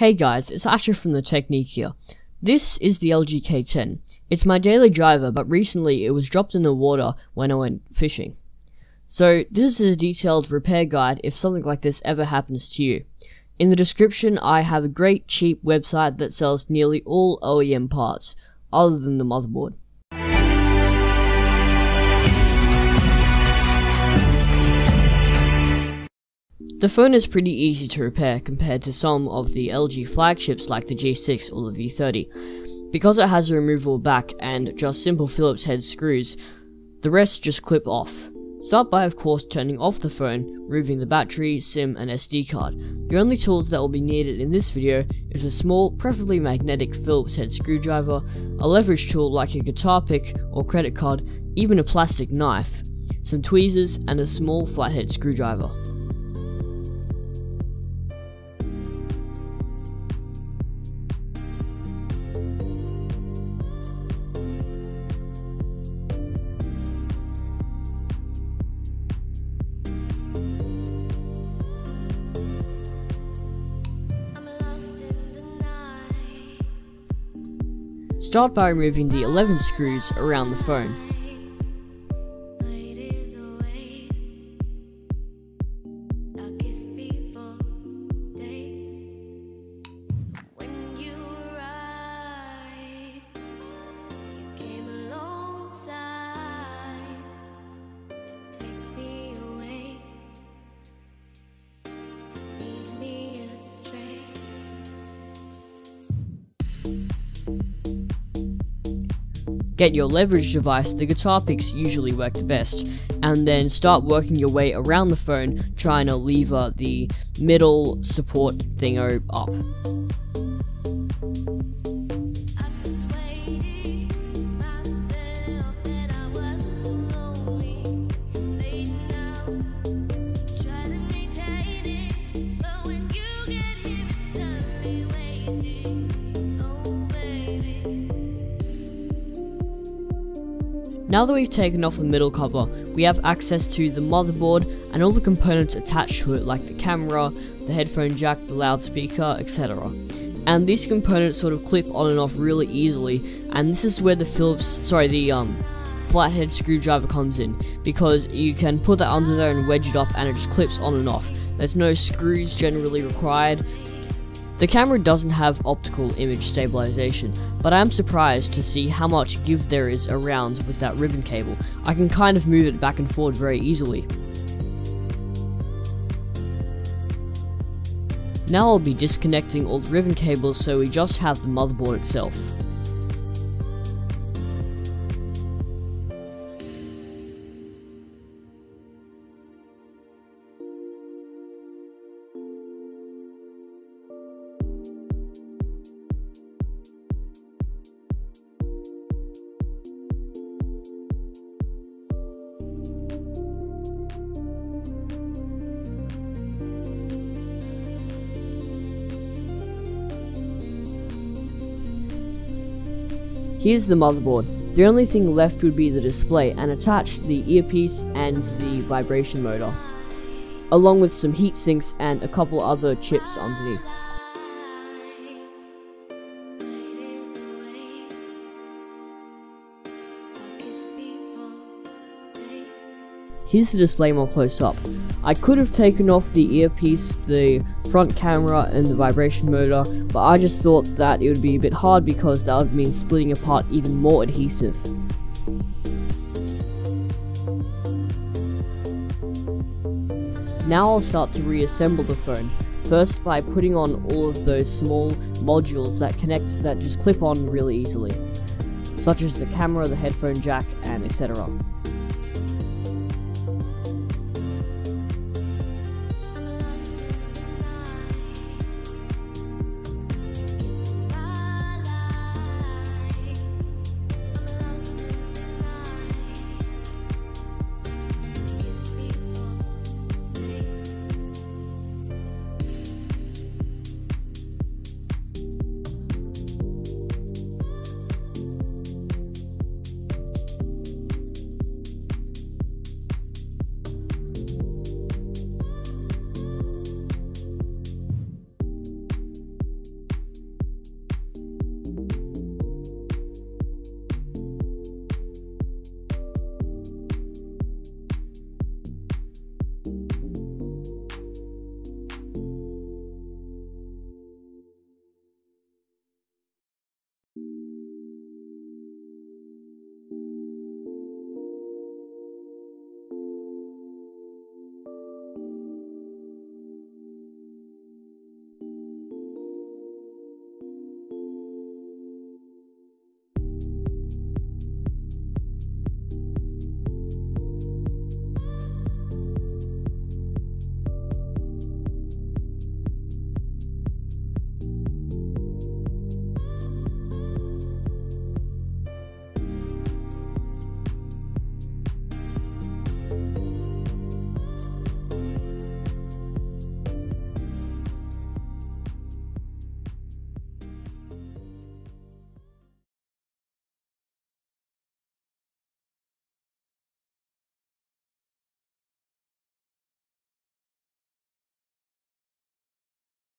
Hey guys, it's Asher from The Technique here. This is the LG K10. It's my daily driver, but recently it was dropped in the water when I went fishing. So, this is a detailed repair guide if something like this ever happens to you. In the description, I have a great cheap website that sells nearly all OEM parts, other than the motherboard. The phone is pretty easy to repair compared to some of the LG flagships like the G6 or the V30. Because it has a removable back and just simple Phillips head screws, the rest just clip off. Start by of course turning off the phone, removing the battery, SIM and SD card. The only tools that will be needed in this video is a small, preferably magnetic Phillips head screwdriver, a leverage tool like a guitar pick or credit card, even a plastic knife, some tweezers and a small flathead screwdriver. Start by removing the 11 screws around the phone. Get your leverage device, the guitar picks usually work the best, and then start working your way around the phone trying to lever the middle support thingo up. Now that we've taken off the middle cover, we have access to the motherboard and all the components attached to it like the camera, the headphone jack, the loudspeaker, etc. And these components sort of clip on and off really easily, and this is where the Phillips, sorry, the um, flathead screwdriver comes in, because you can put that under there and wedge it up and it just clips on and off. There's no screws generally required, the camera doesn't have optical image stabilization, but I am surprised to see how much give there is around with that ribbon cable. I can kind of move it back and forward very easily. Now I'll be disconnecting all the ribbon cables so we just have the motherboard itself. Here's the motherboard. The only thing left would be the display and attach the earpiece and the vibration motor, along with some heat sinks and a couple other chips underneath. Here's the display more close up. I could have taken off the earpiece, the front camera, and the vibration motor, but I just thought that it would be a bit hard because that would mean splitting apart even more adhesive. Now I'll start to reassemble the phone, first by putting on all of those small modules that connect that just clip on really easily, such as the camera, the headphone jack, and etc.